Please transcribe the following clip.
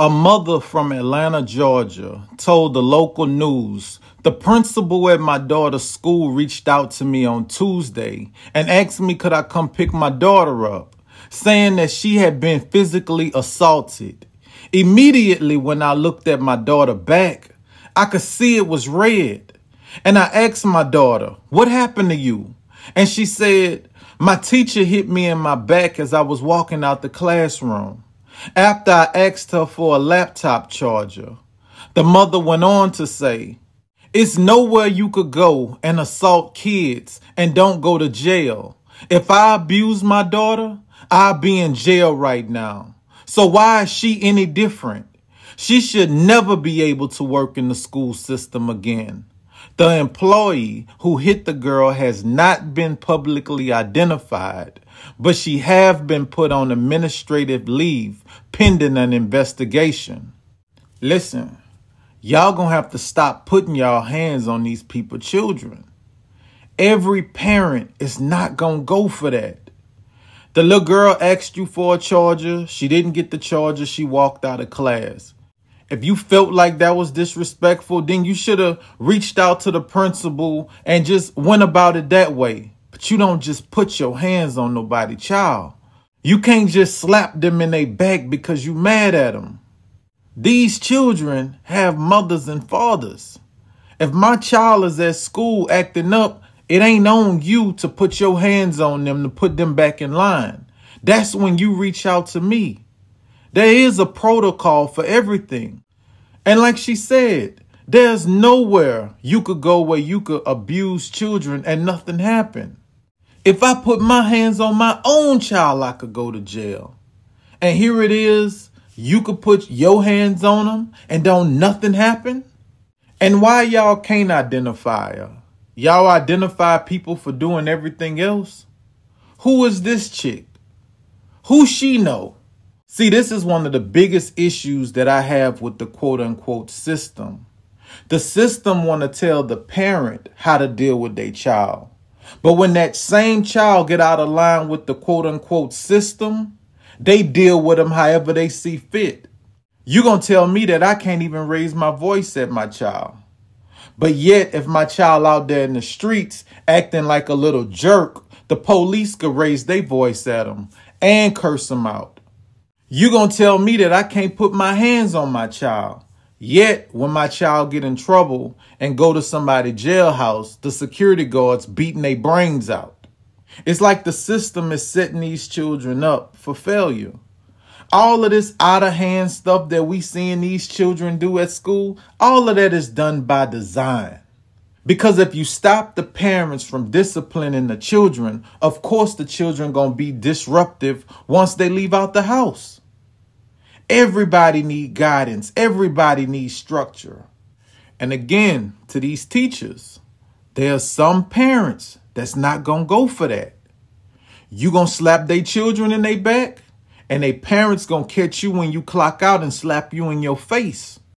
A mother from Atlanta, Georgia told the local news the principal at my daughter's school reached out to me on Tuesday and asked me could I come pick my daughter up, saying that she had been physically assaulted. Immediately when I looked at my daughter back, I could see it was red. And I asked my daughter, what happened to you? And she said, my teacher hit me in my back as I was walking out the classroom. After I asked her for a laptop charger, the mother went on to say, It's nowhere you could go and assault kids and don't go to jail. If I abuse my daughter, I'd be in jail right now. So why is she any different? She should never be able to work in the school system again. The employee who hit the girl has not been publicly identified, but she have been put on administrative leave pending an investigation. Listen, y'all gonna have to stop putting y'all hands on these people children. Every parent is not gonna go for that. The little girl asked you for a charger. She didn't get the charger. She walked out of class. If you felt like that was disrespectful, then you should have reached out to the principal and just went about it that way. But you don't just put your hands on nobody child. You can't just slap them in their back because you mad at them. These children have mothers and fathers. If my child is at school acting up, it ain't on you to put your hands on them to put them back in line. That's when you reach out to me. There is a protocol for everything. And like she said, there's nowhere you could go where you could abuse children and nothing happen. If I put my hands on my own child, I could go to jail. And here it is, you could put your hands on them and don't nothing happen? And why y'all can't identify her? Y'all identify people for doing everything else? Who is this chick? Who she know? See, this is one of the biggest issues that I have with the quote unquote system. The system want to tell the parent how to deal with their child. But when that same child get out of line with the quote unquote system, they deal with them however they see fit. You gonna tell me that I can't even raise my voice at my child. But yet, if my child out there in the streets acting like a little jerk, the police could raise their voice at him and curse him out. You gonna tell me that I can't put my hands on my child. Yet, when my child get in trouble and go to somebody jailhouse, the security guards beating their brains out. It's like the system is setting these children up for failure. All of this out of hand stuff that we seeing these children do at school, all of that is done by design. Because if you stop the parents from disciplining the children, of course the children going to be disruptive once they leave out the house. Everybody need guidance. Everybody needs structure. And again, to these teachers, there are some parents that's not going to go for that. You going to slap their children in their back and their parents going to catch you when you clock out and slap you in your face.